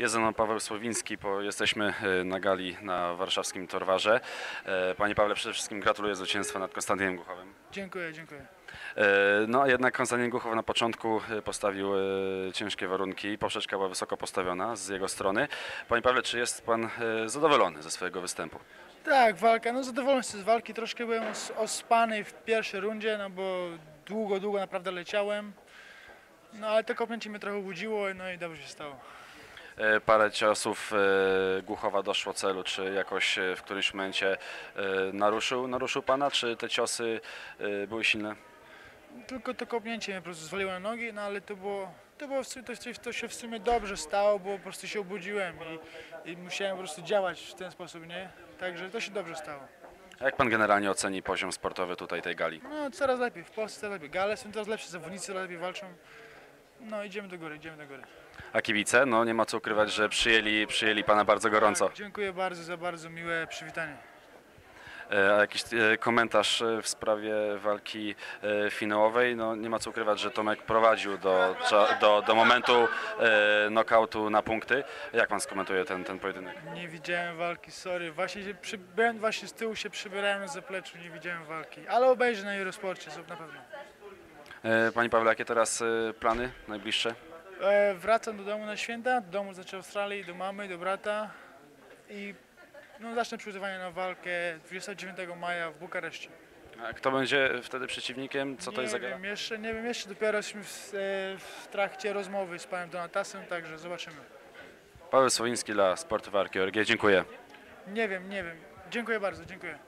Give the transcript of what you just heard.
Jest ze mną Paweł Słowiński, bo jesteśmy e, na gali na warszawskim Torwarze. E, Panie Pawle, przede wszystkim gratuluję zwycięstwa nad Konstantynem Głuchowym. Dziękuję, dziękuję. E, No a jednak Konstantyn Głuchow na początku postawił ciężkie warunki, poprzeczka była wysoko postawiona z jego strony. Panie Pawle, czy jest Pan zadowolony ze swojego występu? Tak, walka, no zadowolony z walki, troszkę byłem os- ospany w pierwszej rundzie, no bo długo, długo naprawdę leciałem. No ale to kopnięcie mnie trochę budziło, no i dobrze się stało. E, Parę ciosów e, Głuchowa doszło celu, czy jakoś e, w którymś momencie naruszył, naruszył Pana, czy te ciosy były silne? Tylko to kopnięcie mnie po prostu zwaliło na nogi, no ale to było, to było w sumie, to, to się w sumie dobrze stało, bo po prostu się obudziłem i, i musiałem po prostu działać w ten sposób, nie? Także to się dobrze stało. A Jak Pan generalnie oceni poziom sportowy tutaj tej gali? No coraz lepiej, w Polsce coraz lepiej. Gale są coraz lepsze, zawodnicy coraz lepiej walczą. No idziemy do góry, idziemy do góry. A kibice? No nie ma co ukrywać, że przyjęli, przyjęli Pana bardzo gorąco. Tak, dziękuję bardzo za bardzo miłe przywitanie. E, A jakiś e, komentarz e, w sprawie walki finałowej? No nie ma co ukrywać, że Tomek prowadził do, do, do momentu knockoutu na punkty. Jak Pan skomentuje ten, ten pojedynek? Nie widziałem walki, sorry. Właśnie się przy, byłem właśnie z tyłu się przybierałem na zapleczu, nie widziałem walki. Ale obejrzę na Eurosporcie, na pewno. E, Panie Pawle, jakie teraz e, plany najbliższe? E, wracam do domu na święta, do domu znaczy Australii, do mamy, do brata i no, zacznę przygotowanie na walkę 29 maja w Bukareszcie. A kto będzie wtedy przeciwnikiem? Co to nie jest za gala? wiem jeszcze, nie wiem jeszcze, dopiero jesteśmy w, w trakcie rozmowy z panem Donatasem, także zobaczymy. Paweł Słowiński dla Sportowa Archeologia. Dziękuję. Nie wiem, nie wiem. Dziękuję bardzo, dziękuję.